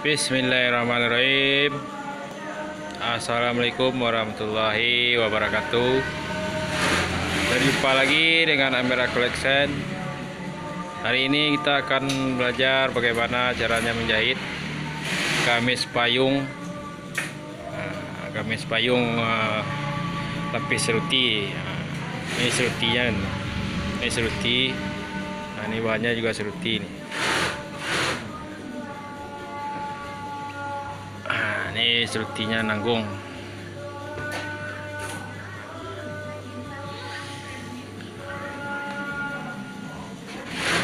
Bismillahirrahmanirrahim. Assalamualaikum warahmatullahi wabarakatuh. Berjumpa lagi dengan Amira Collection. Hari ini kita akan belajar bagaimana caranya menjahit gamis payung. Nah, Gamis payung uh, lapis seruti nah, Ini serutinya. Ini seruti. Nah ini bahannya juga seruti nih ini serutinya nanggung.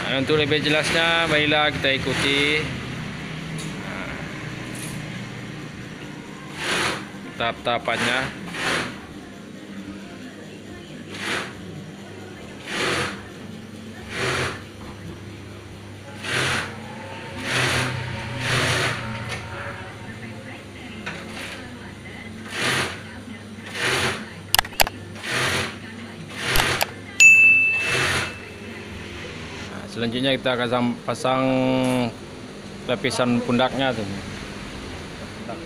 Nah, untuk lebih jelasnya marilah kita ikuti. Tahap-tahapannya selanjutnya kita akan pasang lapisan pundaknya tuh. Nah,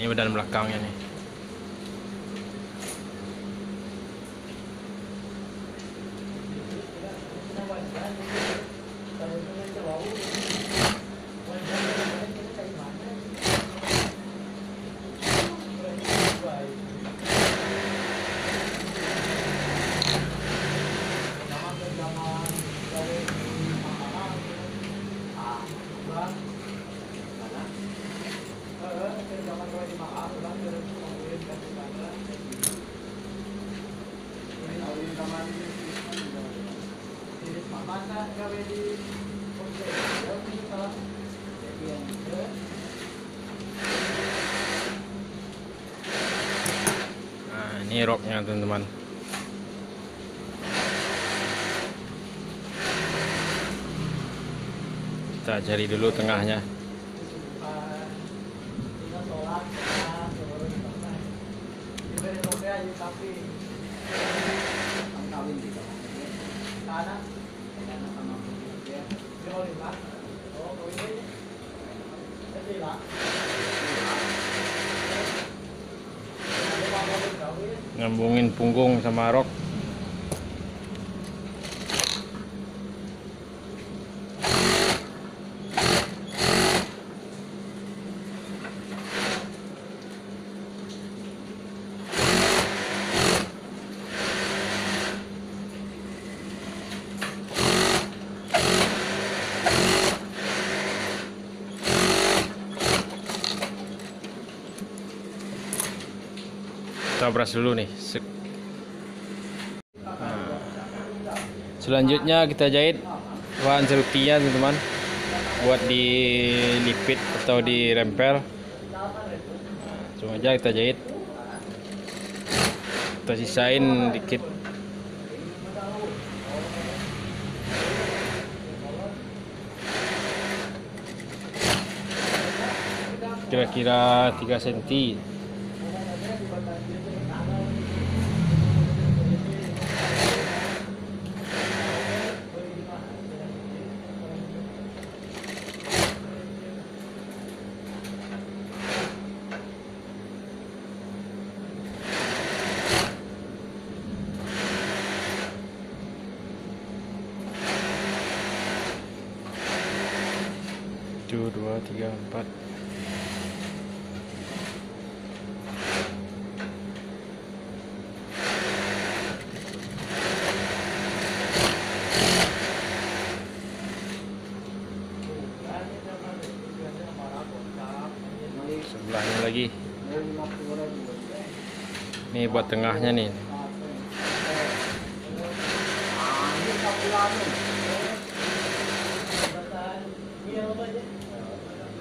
ini badan belakangnya nih Nah, ini roknya teman-teman. Kita cari dulu tengahnya. Ngambungin punggung sama rok. Kita beras dulu nih. Nah. selanjutnya kita jahit bahan serutinya teman-teman. Buat dilipit atau dirempel. Cuma aja kita jahit. Kita sisain dikit. Kira-kira 3 cm tiga empat sebelahnya lagi ini buat tengahnya nih Thank you.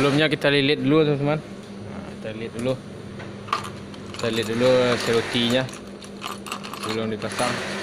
sebelumnya kita lilit dulu teman-teman. Nah, kita lilit dulu. Kita lilit dulu serutinya sebelum dipasang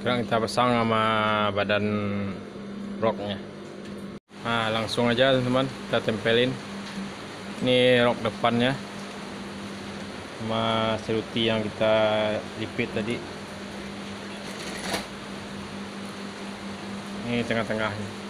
sekarang kita pasang sama badan roknya. Nah langsung aja teman-teman kita tempelin. Ini rok depannya sama seruti yang kita lipit tadi. Ini tengah-tengahnya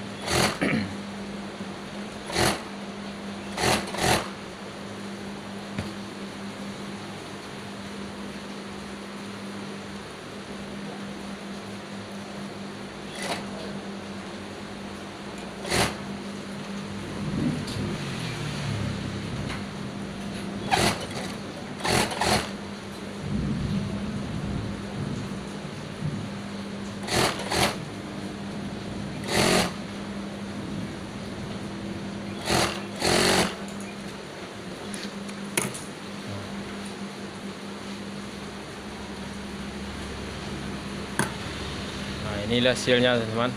inilah hasilnya teman-teman.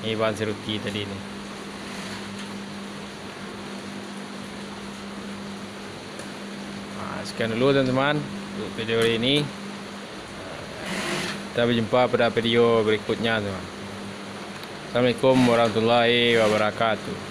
Ini bahan seruti tadi ini. Nah, sekian dulu teman-teman untuk video ini. Kita berjumpa pada video berikutnya teman. Assalamualaikum warahmatullahi wabarakatuh.